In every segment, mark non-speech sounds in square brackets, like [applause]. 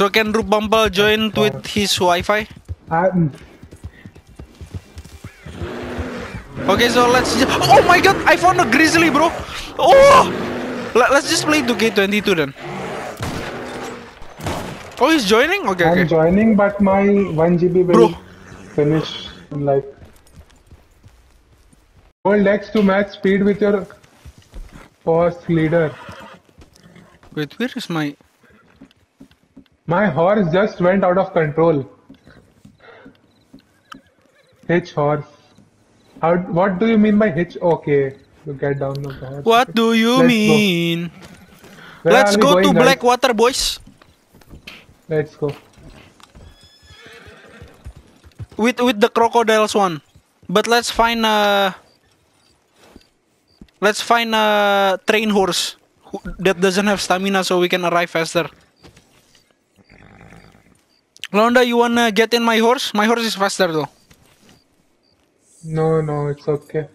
So can Bumble join with his Wi-Fi? I'm, Okay, so let's. Ju- oh my God! I found a grizzly, bro. Oh, Let, let's just play 2K22 then. Oh, he's joining. Okay, I'm okay. joining, but my 1 GB will Bro. finish in like. Hold X to match speed with your horse leader. Wait, where is my? My horse just went out of control. Hitch horse. How? What do you mean by hitch? Okay, you get down the horse. What do you Let's mean? Where Let's go to? Blackwater, boys. Let's go. With with the crocodiles one, but let's find a. Let's find a train horse that doesn't have stamina, so we can arrive faster. Londa, you wanna get in my horse? My horse is faster though. No, no, it's okay.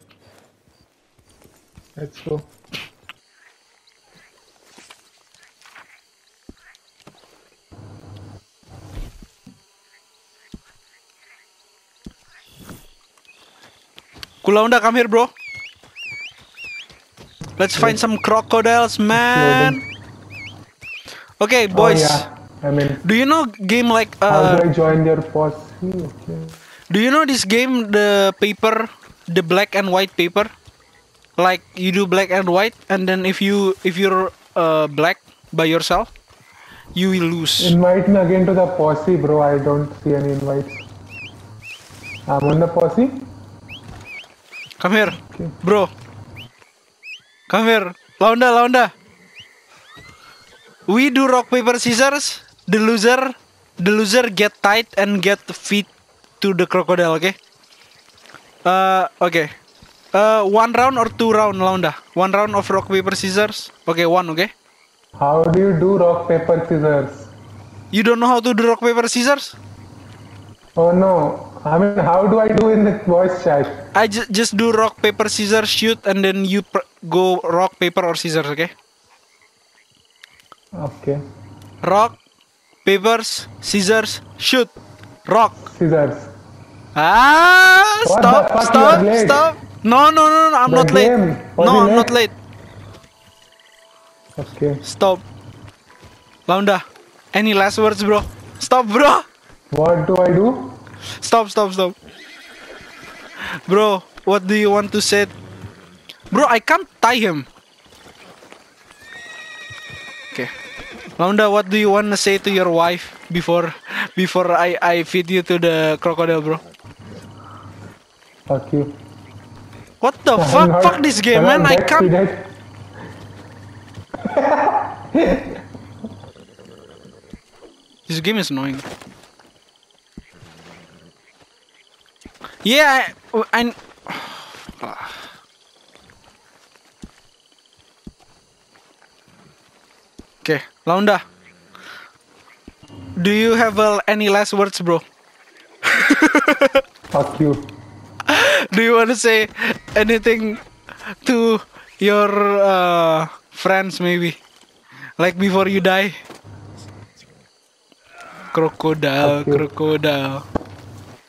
Let's go. Kulaunda, come here, bro. Let's find some crocodiles, man. Okay, boys. Oh, yeah. I mean, Do you know game like how uh? do I join your posse? Okay. Do you know this game, the paper, the black and white paper? Like you do black and white, and then if you if you're uh, black by yourself, you will lose. Invite me again to the posse, bro. I don't see any invites. I'm on the posse. Come here, Okay. bro. Come here, Launda, Launda. We do rock paper scissors. The loser, the loser get tight and get feet to the crocodile. Okay. Uh, okay. Uh, one round or two round, Launda. One round of rock paper scissors. Okay, one. Okay. How do you do rock paper scissors? You don't know how to do rock paper scissors? Oh no. I mean, how do I do in the voice chat? I ju- just do rock paper scissors shoot and then you go rock paper or scissors, okay? Okay. Rock, papers, scissors, shoot. Rock. Scissors. Ah! What stop! Stop! late. Stop! No, no, no, no! I'm The not late. game was No, I'm not late? late. Okay. Stop. Launda, any last words, bro? Stop, bro! What do I do? Stop, stop, stop. Bro, what do you want to say? Bro, I can't tie him. Launda, what do you want to say to your wife before before I I feed you to the crocodile, bro? Fuck you. What the I'm fuck? not- Fuck this game, I'm man. I can't. This game is annoying. Yeah, I, I Okay, Launda. Do you have uh, any last words, bro? [laughs] Fuck you. Do you want to say anything to your uh, friends, maybe? Like before you die? Crocodile, crocodile,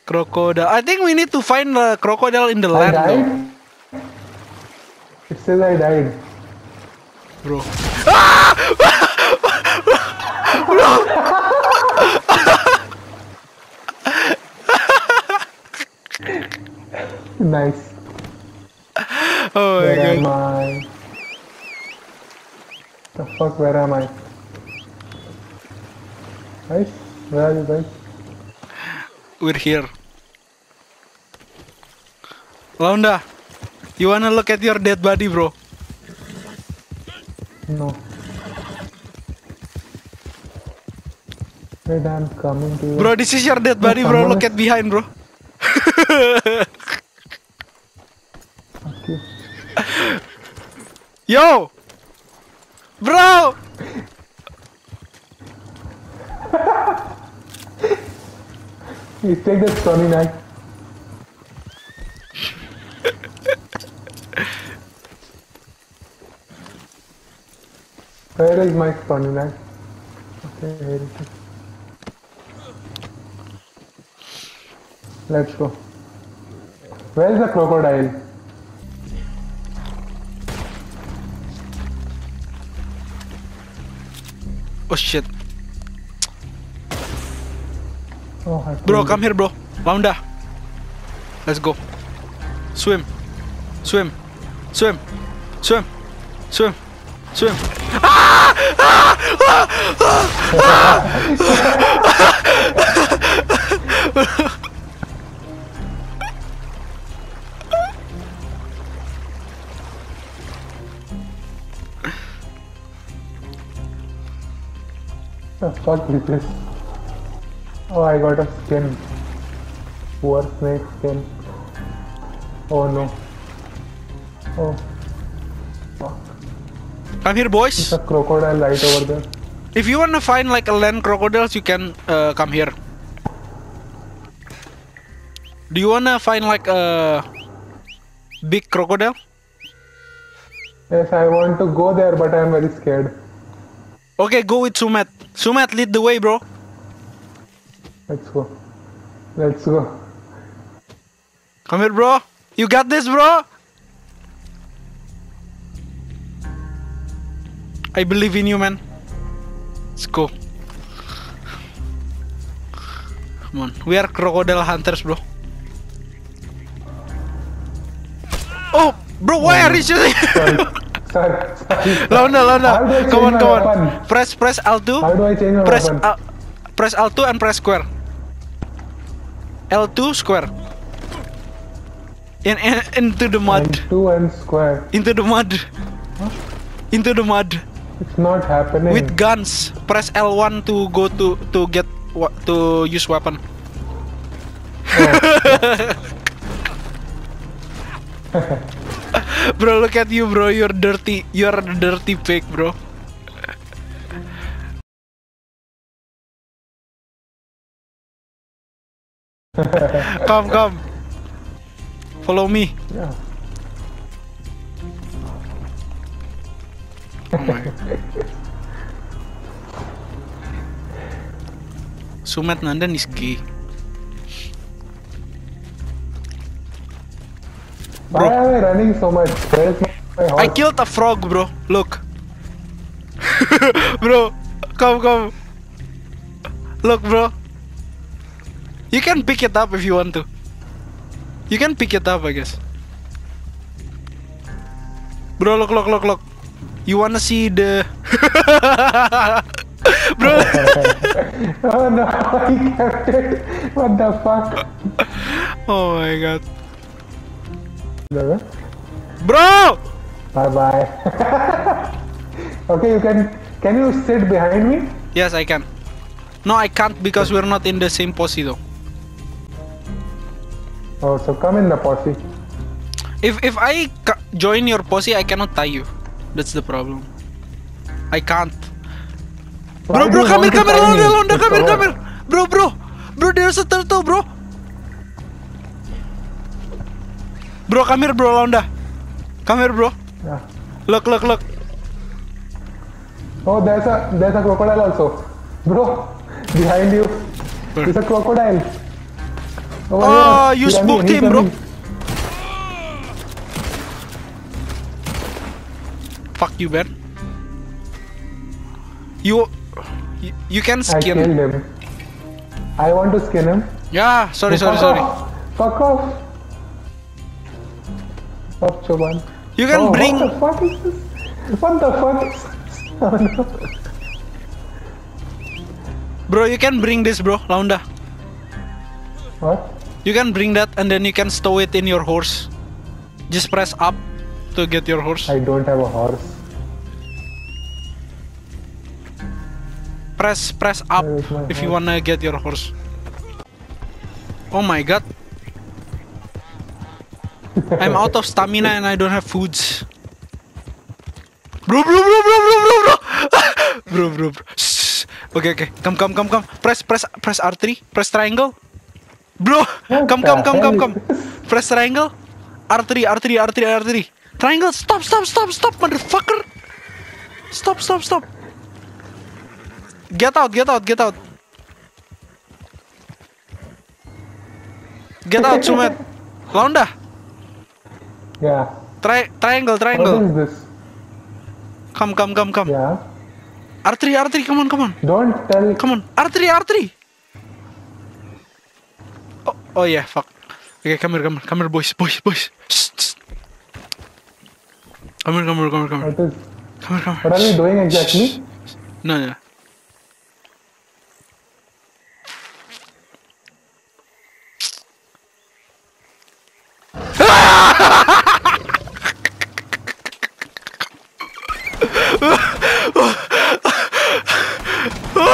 crocodile. I think we need to find the crocodile in the I land, died? though, It says I died. bro. Nice. Oh my Where god. am I? The fuck, where am I? Guys, where are you guys? We're here. Launda, you wanna look at your dead body, bro? No. Wait, I'm coming to you. Bro, this is your dead body, bro. Look at behind, bro. Yo! Bro! Please take the stony knife. Where is my stony knife? Okay, here it is. Let's go. Where's the crocodile? Oh shit. Oh, Bro, come here, bro. Launda. Let's go. Swim. Swim. Swim. Swim. Swim. Swim. The ah! ah! ah! [laughs] [laughs] [laughs] fuck is this? Oh, I got a skin. Poor snake skin. Oh no. Oh, Fuck. Come here, boys. the crocodile right over there. If you wanna find like a land crocodiles, you can uh, come here. Do you wanna find like a big crocodile? Yes, I want to go there, but I am very scared. Okay, go with Sumet. Sumet, lead the way, bro. Let's go. Let's go. Come here, bro. You got this, bro. I believe in you, man. Let's go. Come on, we are crocodile hunters, bro. Oh, bro, why are you shooting? [laughs] Sorry. Launa, Launa. Come on, come on. Press, press L2. How do I change my press, weapon? uh, press L2 and press square. L2 square. In, in into the mud. And two and square. Into the mud. Into the mud. It's not happening. With guns. Press L1 to go to to get to use weapon. [laughs] [laughs] bro, look at you, bro. You're dirty. You're a dirty pig, bro. [laughs] come, come. Follow me. Yeah. Sumet Nandan is gay. Why am I running so much? Where's my, horse? I killed a frog, bro. Look. [laughs] bro, come, come. Look, bro. You can pick it up if you want to. You can pick it up, I guess. Bro, look, look, look, look. You wanna see the. [laughs] bro, [laughs] oh no, he kept it. What the fuck? oh my god. Bro! bye. Bye. [laughs] okay, you can. Can you sit behind me? Yes, I can. No, I can't because we're not in the same posse though. Oh, so come in the posse. If if I join your posse, I cannot tie you. That's the problem. I can't. Why Bro, bro, come here, come here? Londa, Londa, come here, come here. Bro, bro, bro, there's a turtle, bro. Bro, come here, bro. Come here, bro. Yeah. Look, look, look. Oh, there's a there's a crocodile also, bro. Behind you, there's a crocodile. Over Oh, here. you He's spooked him, bro. Fuck you, man. You, you, you can I skin. killed him. I want to skin him. Yeah, sorry, sorry, Fuck sorry. Off. Fuck off. You can oh, bring. What the fuck is this? What the fuck is this? Oh, no. Bro, you can bring this, bro, Launda. What? You can bring that and then you can stow it in your horse. Just press up to get your horse. I don't have a horse. Press press up Where is my if you wanna get your horse. Oh my god. I'm out of stamina and I don't have foods. Bro, bro, bro, bro, bro, bro, bro. [laughs] bro, bro, bro. Shh. Okay, okay. Come, come, come, come. Press, press, press R3. Press triangle. Bro, come, come, come, come, come. Press triangle. R3, R3, R3, R3. Triangle. Stop, stop, stop, stop, motherfucker. Stop, stop, stop. Get out, get out, get out. Get out, Sumet. [laughs] Launda. Yeah. Tri triangle, What triangle. is this? Come, come, come, come. Yeah. R3, R3, come on, come on. Don't tell. Come on. R3, R3. Oh, oh yeah, fuck. Okay, come here, come here, come here, boys, boys, boys. Shh, shh. Come here, come here, come here, come here. What is? Come here, come What are here. we doing exactly? No, no.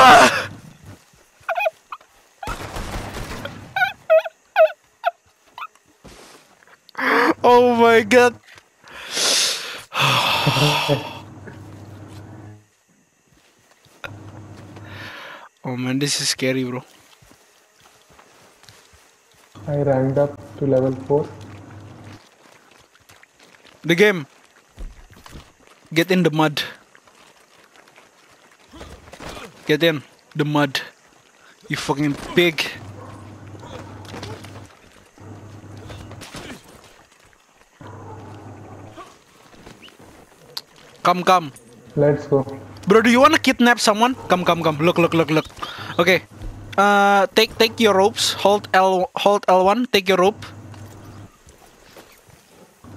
[laughs] Oh my god. [sighs] Oh man, this is scary, bro. I ranked up to level four. The game. Get in the mud. Get in the mud. You fucking pig. Come, come. Let's go. Bro, do you wanna kidnap someone? Come, come, come. Look, look, look, look. Okay. Uh, take, take your ropes. Hold L, hold L1. Take your rope.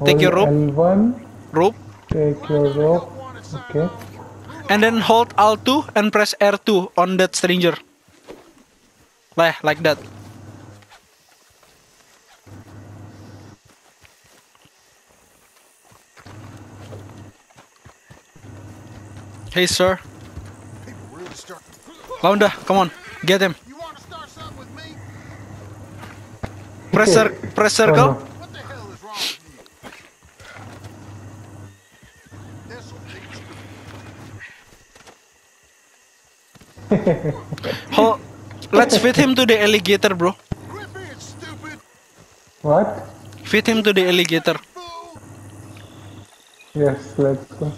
Take your rope. L1. Rope. Take your rope. Okay. And then hold L2 and press R2 on that stranger. Like, like that. Hey, sir. People really. Launda, come on. Get him. You want to start something with me? Press, cir- press Oh, circle. no. What the hell is wrong with you? This'll Let's fit him to the alligator, bro. Quit being stupid, What? Fit him to the alligator. Yes, let's go.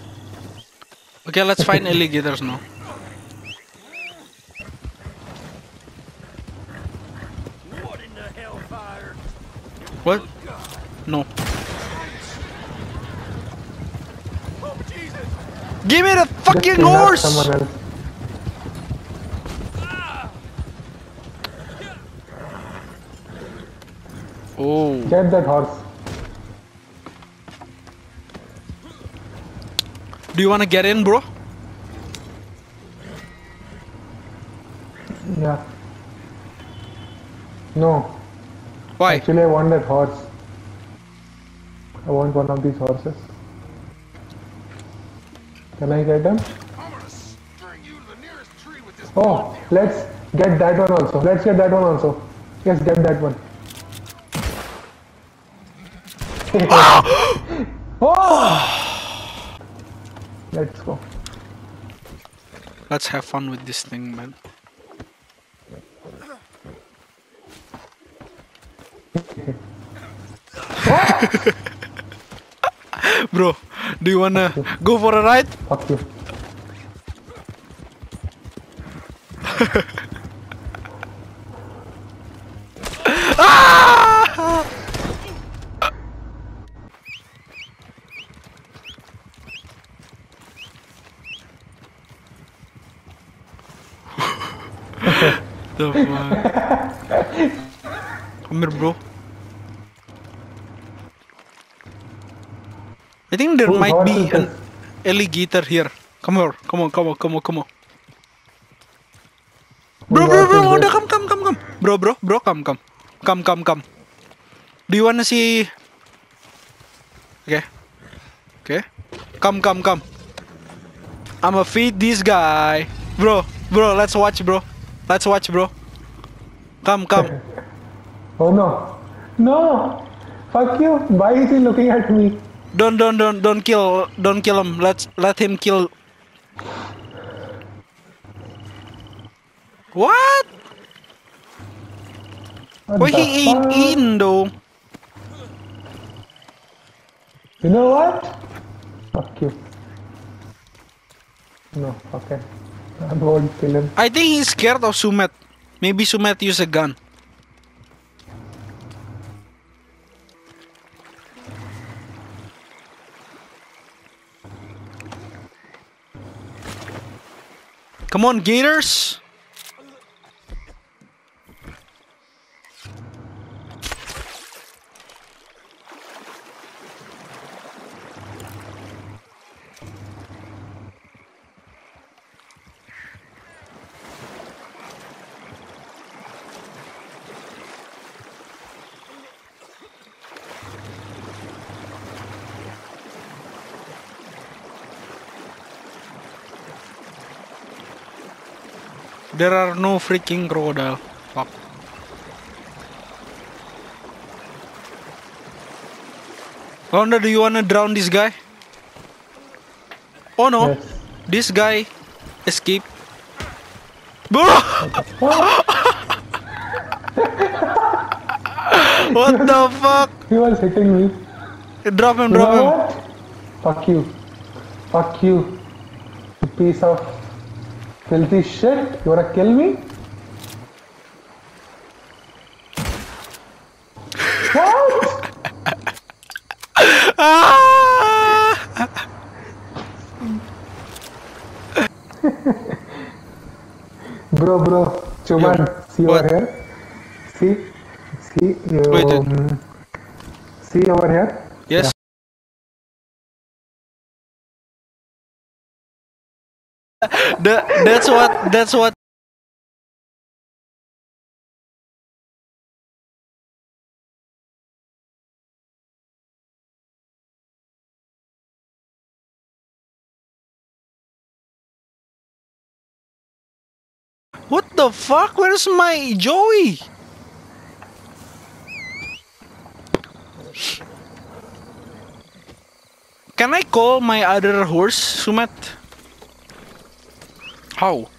Okay, let's find alligators now. What? No. Give me the fucking horse! Oh, Get that horse. do you wanna get in, bro? Yeah. No. Why? Actually, I want that horse. I want one of these horses. Can I get them? I'm gonna string you to the nearest tree with this. Oh, let's get that one also. Let's get that one also. Yes, get that one. Oh! Let's [sighs] go. Let's have fun with this thing, man. [laughs] Bro, do you wanna go for a ride? Fuck you. The fuck? [laughs] Come here, bro. I think there Whose might be an alligator here. Come here, come on, come on, come on, come on. Bro, bro, bro, come, come, come, come. Bro, bro, bro, come, come. Come, come, come. Do you wanna see? Okay. Okay. Come, come, come. I'ma feed this guy. Bro, bro, let's watch, bro. Let's watch, bro. Come, come. [laughs] Oh no. No! Fuck you! Why is he looking at me? Don't, don't, don't, don't kill, don't kill him. Let's let him kill. What? What Why he ain't fuck? eating though? You know what? Fuck you. No, okay. I won't kill him. I think he's scared of Sumet. Maybe she use a gun. Come on, Gators! There are no freaking crocodile. Fuck. Honda, do you wanna drown this guy? Oh no, Yes. this guy escaped. Bro! [laughs] what the fuck? He was hitting me. Drop him, You drop know him. what? Fuck you. Fuck you. You piece of filthy shit. You wanna kill me? what? [laughs] Bro, bro. Chuman, see What? over here. See? See? Wait, um, see over here? That's what that's what What the fuck? Where's my Joey? Can I call my other horse, Sumat? How?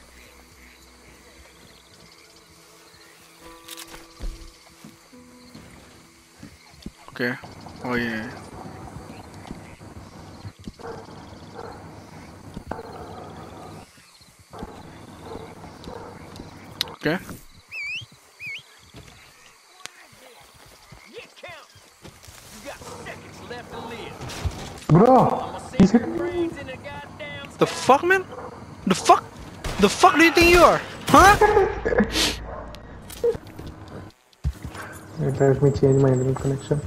Okay. Oh yeah. Okay. Get count. You got seconds left to live. Bro, he's hitting me. Brains in the goddamn The fuck, man? The fuck? The fuck do you think you are? Huh? Wait, Let me change my internet connection.